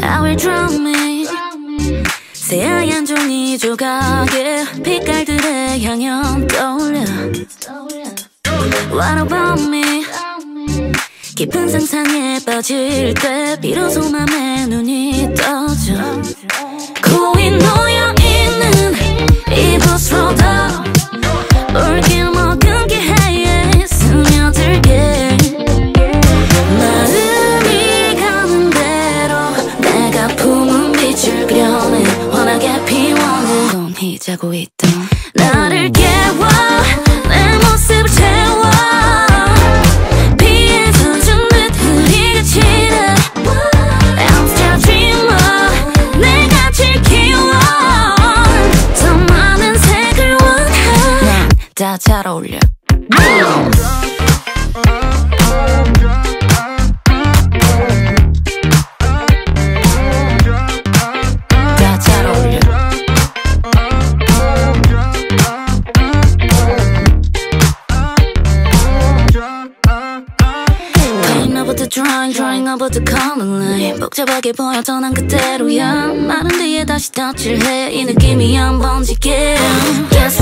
I will me 새하얀 종이 조각에 빛깔들의 향연 떠올려. What about me. 깊은 상상에 빠질 때 비로소 맘에 눈이 넌히 자고 있던 나를 깨워 내 모습을 채워. 비에 젖은 듯 흐리게 치는 I'm still dreamer 내가 키워 더 많은 색을 원해 다잘 어울려 over the drawing, drawing over the common line 복잡하게 보였던 난 그대로야 마른 뒤에 다시 덧칠해 이 느낌이 한번 지게 Yes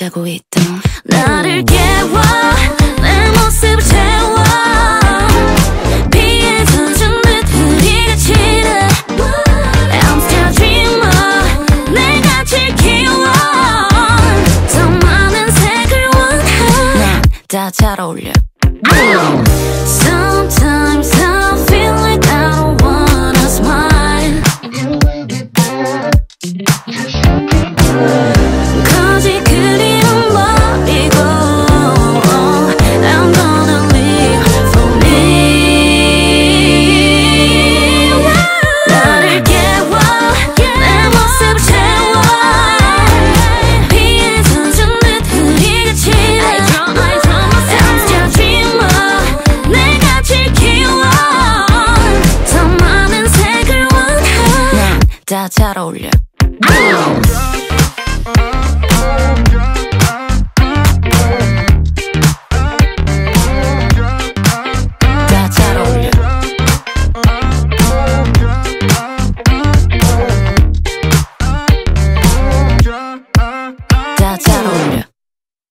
자고 있던 나를 깨워 내 모습을 채워. 비에 젖은 듯 흐리게 치는 I'm still dreamer 내가 키워. 더 많은 색을 원해 다잘 어울려 다잘 어울려